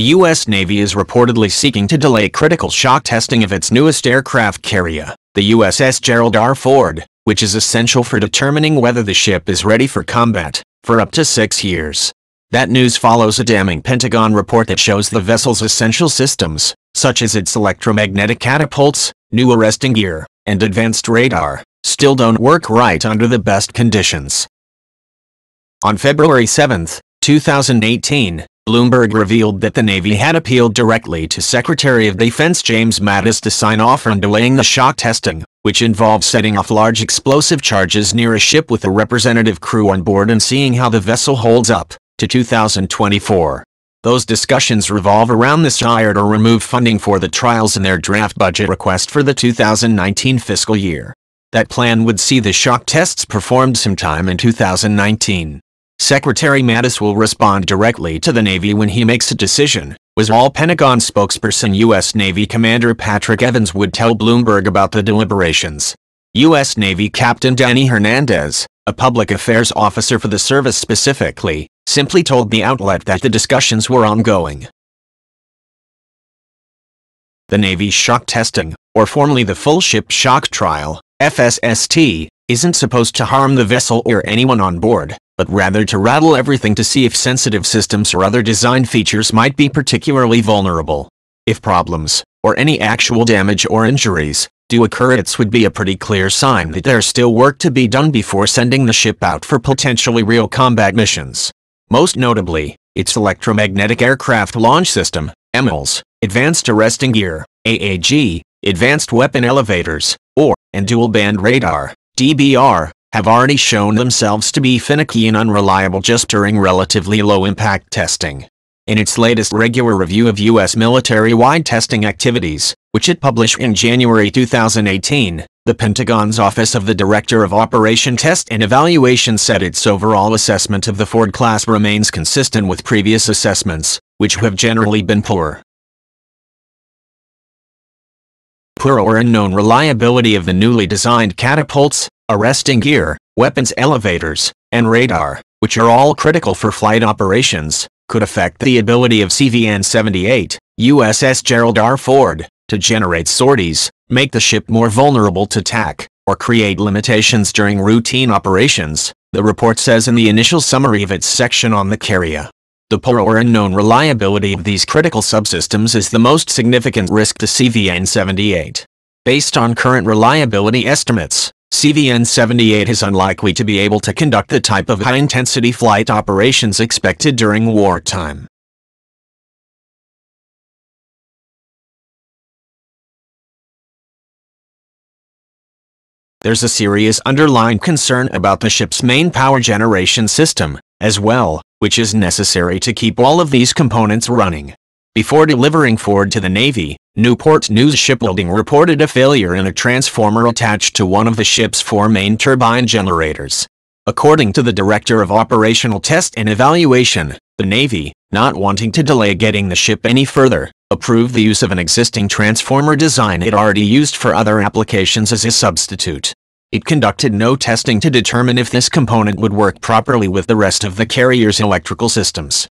the U.S. Navy is reportedly seeking to delay critical shock testing of its newest aircraft carrier, the USS Gerald R. Ford, which is essential for determining whether the ship is ready for combat, for up to six years. That news follows a damning Pentagon report that shows the vessel's essential systems, such as its electromagnetic catapults, new arresting gear, and advanced radar, still don't work right under the best conditions. On February 7, 2018, Bloomberg revealed that the Navy had appealed directly to Secretary of Defense James Mattis to sign off on delaying the shock testing, which involves setting off large explosive charges near a ship with a representative crew on board and seeing how the vessel holds up to 2024. Those discussions revolve around this hire to remove funding for the trials in their draft budget request for the 2019 fiscal year. That plan would see the shock tests performed sometime in 2019. Secretary Mattis will respond directly to the Navy when he makes a decision, was all Pentagon spokesperson U.S. Navy Commander Patrick Evans would tell Bloomberg about the deliberations. U.S. Navy Captain Danny Hernandez, a public affairs officer for the service specifically, simply told the outlet that the discussions were ongoing. The Navy's shock testing, or formerly the Full Ship Shock Trial, FSST, isn't supposed to harm the vessel or anyone on board, but rather to rattle everything to see if sensitive systems or other design features might be particularly vulnerable. If problems, or any actual damage or injuries, do occur it would be a pretty clear sign that there's still work to be done before sending the ship out for potentially real combat missions. Most notably, its Electromagnetic Aircraft Launch System, EMALS, Advanced Arresting Gear, AAG, Advanced Weapon Elevators, or, and Dual Band Radar, DBR, have already shown themselves to be finicky and unreliable just during relatively low-impact testing. In its latest regular review of U.S. military-wide testing activities, which it published in January 2018, the Pentagon's Office of the Director of Operation Test and Evaluation said its overall assessment of the Ford class remains consistent with previous assessments, which have generally been poor. Poor or unknown reliability of the newly designed catapults, arresting gear, weapons elevators, and radar, which are all critical for flight operations, could affect the ability of CVN-78, USS Gerald R. Ford, to generate sorties, make the ship more vulnerable to attack, or create limitations during routine operations, the report says in the initial summary of its section on the carrier. The poor or unknown reliability of these critical subsystems is the most significant risk to CVN-78. Based on current reliability estimates, CVN-78 is unlikely to be able to conduct the type of high-intensity flight operations expected during wartime. There's a serious underlying concern about the ship's main power generation system, as well, which is necessary to keep all of these components running. Before delivering Ford to the Navy, Newport News Shipbuilding reported a failure in a transformer attached to one of the ship's four main turbine generators. According to the Director of Operational Test and Evaluation, the Navy, not wanting to delay getting the ship any further, approved the use of an existing transformer design it already used for other applications as a substitute. It conducted no testing to determine if this component would work properly with the rest of the carrier's electrical systems.